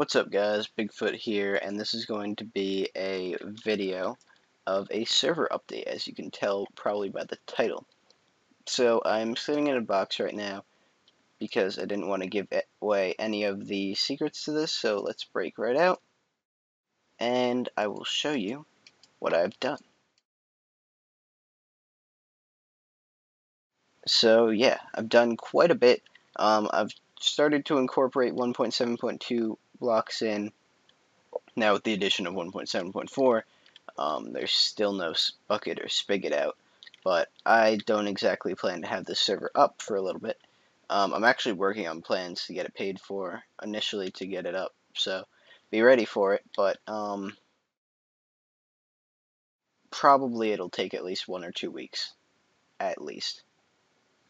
What's up guys, Bigfoot here, and this is going to be a video of a server update, as you can tell probably by the title. So I'm sitting in a box right now because I didn't want to give away any of the secrets to this, so let's break right out, and I will show you what I've done. So yeah, I've done quite a bit. Um, I've started to incorporate 1.7.2 blocks in. Now with the addition of 1.7.4, um, there's still no Bukkit or spigot out, but I don't exactly plan to have this server up for a little bit. Um, I'm actually working on plans to get it paid for initially to get it up, so be ready for it, but um, probably it'll take at least one or two weeks, at least.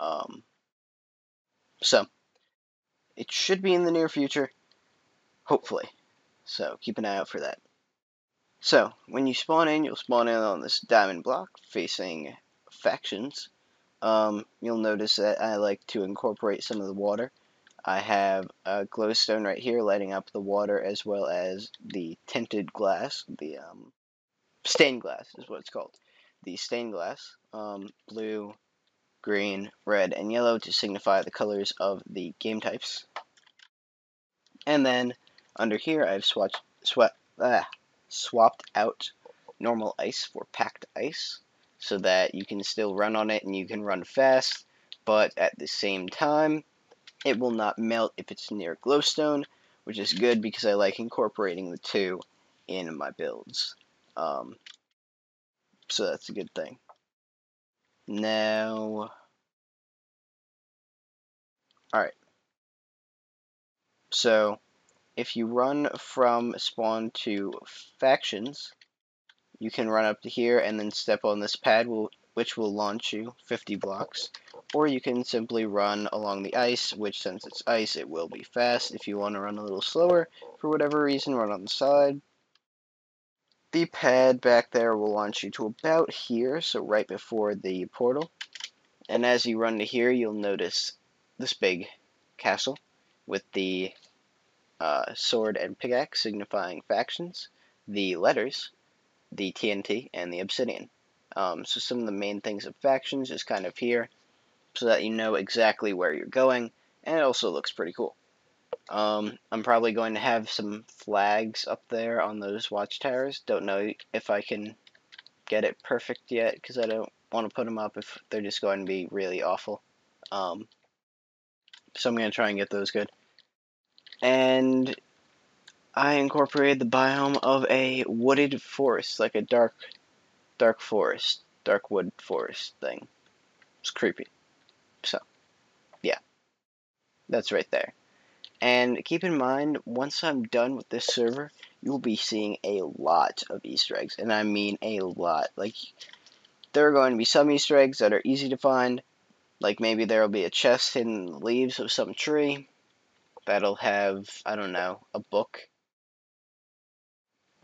Um, so, it should be in the near future, hopefully. So keep an eye out for that. So, when you spawn in, you'll spawn in on this diamond block facing factions. Um, you'll notice that I like to incorporate some of the water. I have a glowstone right here lighting up the water as well as the tinted glass, the um, stained glass is what it's called. The stained glass, um, blue, green, red, and yellow to signify the colors of the game types. And then under here I've swatched, swept, ah, swapped out normal ice for packed ice so that you can still run on it and you can run fast, but at the same time, it will not melt if it's near glowstone, which is good because I like incorporating the two in my builds. Um, so that's a good thing. Now, alright. So, if you run from spawn to factions, you can run up to here and then step on this pad, which will launch you 50 blocks. Or you can simply run along the ice, which since it's ice, it will be fast. If you want to run a little slower, for whatever reason, run on the side. The pad back there will launch you to about here, so right before the portal. And as you run to here, you'll notice this big castle with the uh, sword and pickaxe signifying factions, the letters, the TNT, and the obsidian. Um, so some of the main things of factions is kind of here, so that you know exactly where you're going, and it also looks pretty cool. Um, I'm probably going to have some flags up there on those watchtowers. Don't know if I can get it perfect yet, because I don't want to put them up if they're just going to be really awful. Um, so I'm going to try and get those good. And I incorporated the biome of a wooded forest, like a dark, dark forest, dark wood forest thing. It's creepy. So, yeah. That's right there. And keep in mind, once I'm done with this server, you'll be seeing a lot of Easter eggs. And I mean a lot. Like, there are going to be some Easter eggs that are easy to find. Like, maybe there will be a chest hidden in the leaves of some tree. That'll have, I don't know, a book.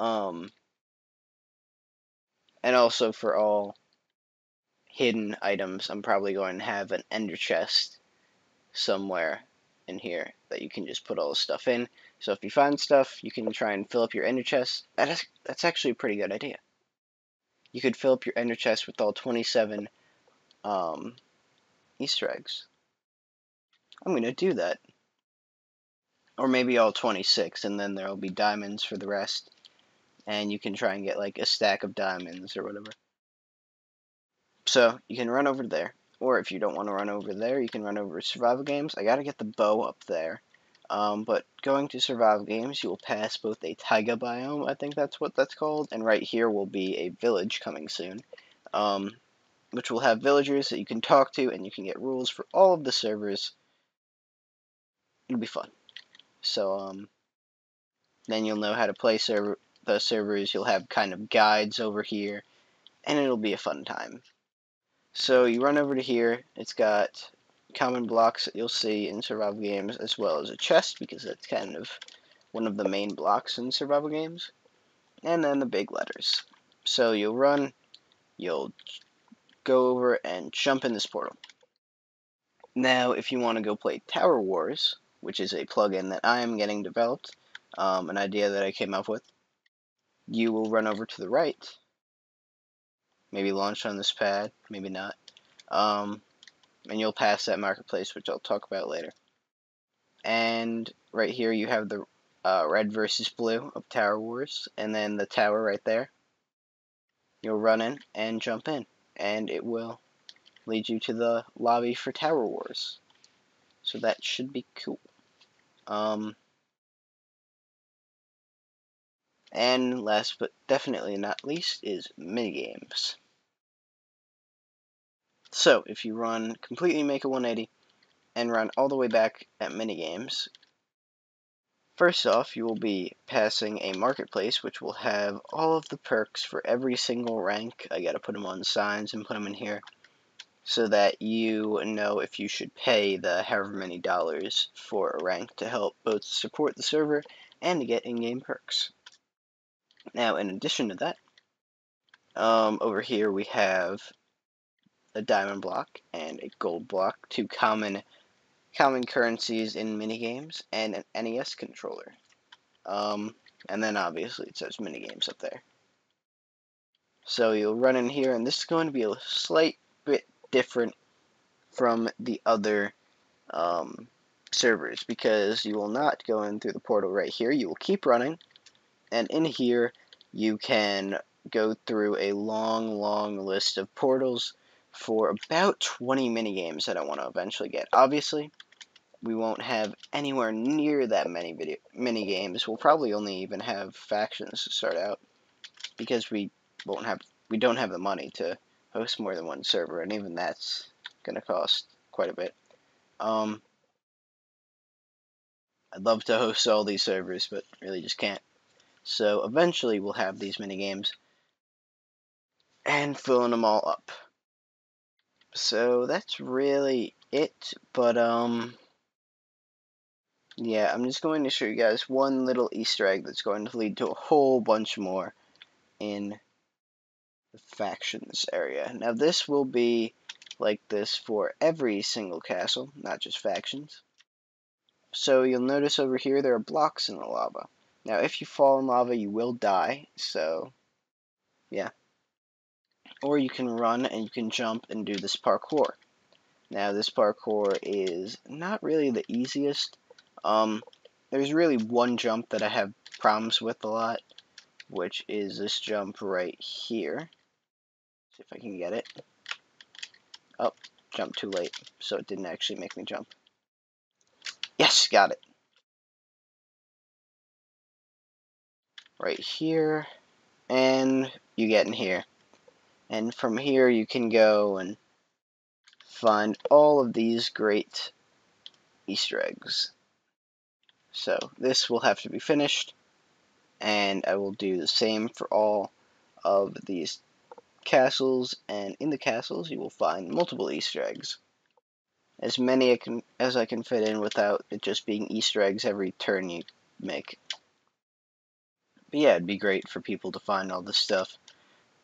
Um, and also for all hidden items, I'm probably going to have an ender chest somewhere in here that you can just put all the stuff in. So if you find stuff, you can try and fill up your ender chest. That is, that's actually a pretty good idea. You could fill up your ender chest with all 27 um, Easter eggs. I'm going to do that. Or maybe all 26, and then there will be diamonds for the rest. And you can try and get like a stack of diamonds or whatever. So, you can run over there. Or if you don't want to run over there, you can run over to survival games. I gotta get the bow up there. Um, but going to survival games, you will pass both a taiga biome, I think that's what that's called, and right here will be a village coming soon, um, which will have villagers that you can talk to, and you can get rules for all of the servers. It'll be fun. So, um, then you'll know how to play server the servers, you'll have kind of guides over here, and it'll be a fun time. So you run over to here, it's got common blocks that you'll see in survival games, as well as a chest, because that's kind of one of the main blocks in survival games, and then the big letters. So you'll run, you'll go over and jump in this portal. Now, if you want to go play Tower Wars, which is a plugin that I am getting developed, um, an idea that I came up with. You will run over to the right, maybe launch on this pad, maybe not, um, and you'll pass that marketplace, which I'll talk about later. And right here you have the uh, red versus blue of Tower Wars, and then the tower right there. You'll run in and jump in, and it will lead you to the lobby for Tower Wars. So that should be cool. Um, and last but definitely not least is minigames. So if you run completely make a 180 and run all the way back at minigames, first off you will be passing a marketplace which will have all of the perks for every single rank. I gotta put them on signs and put them in here so that you know if you should pay the however many dollars for a rank to help both support the server and to get in-game perks. Now, in addition to that, um, over here we have a diamond block and a gold block, two common common currencies in minigames, and an NES controller. Um, and then obviously it says minigames up there. So you'll run in here, and this is going to be a slight different from the other um, servers because you will not go in through the portal right here. You will keep running, and in here you can go through a long, long list of portals for about 20 mini games that I want to eventually get. Obviously, we won't have anywhere near that many video mini games. We'll probably only even have factions to start out because we won't have we don't have the money to host more than one server, and even that's going to cost quite a bit. Um, I'd love to host all these servers, but really just can't. So eventually we'll have these mini games and filling them all up. So that's really it, but um yeah, I'm just going to show you guys one little Easter egg that's going to lead to a whole bunch more in factions area. Now this will be like this for every single castle, not just factions. So you'll notice over here there are blocks in the lava. Now if you fall in lava you will die, so yeah. Or you can run and you can jump and do this parkour. Now this parkour is not really the easiest. Um, there's really one jump that I have problems with a lot, which is this jump right here. See if I can get it. Oh, jump too late, so it didn't actually make me jump. Yes, got it. Right here, and you get in here. And from here you can go and find all of these great Easter eggs. So this will have to be finished, and I will do the same for all of these castles, and in the castles you will find multiple Easter eggs. As many I can, as I can fit in without it just being Easter eggs every turn you make. But yeah, it'd be great for people to find all this stuff.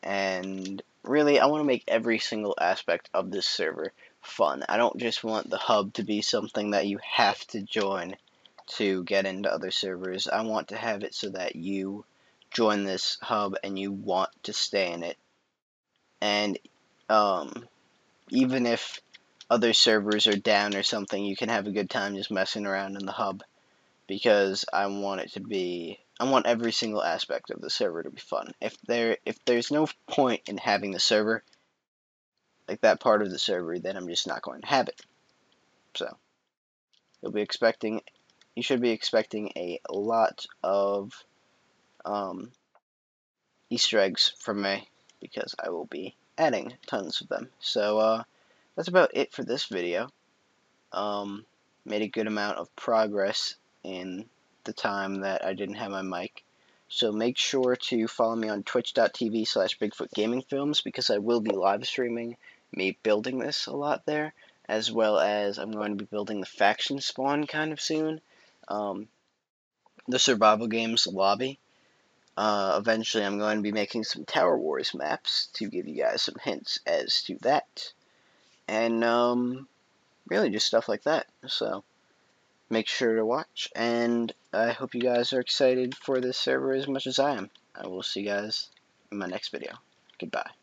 And really, I want to make every single aspect of this server fun. I don't just want the hub to be something that you have to join to get into other servers. I want to have it so that you join this hub and you want to stay in it and um, even if other servers are down or something, you can have a good time just messing around in the hub because I want it to be I want every single aspect of the server to be fun. If there if there's no point in having the server like that part of the server, then I'm just not going to have it. So you'll be expecting you should be expecting a lot of um, Easter eggs from me because I will be adding tons of them. So uh, that's about it for this video. Um, made a good amount of progress in the time that I didn't have my mic. So make sure to follow me on twitch.tv slash bigfootgamingfilms because I will be live streaming me building this a lot there, as well as I'm going to be building the faction spawn kind of soon. Um, the survival games lobby. Uh, eventually, I'm going to be making some Tower Wars maps to give you guys some hints as to that. And, um, really just stuff like that. So, make sure to watch, and I hope you guys are excited for this server as much as I am. I will see you guys in my next video. Goodbye.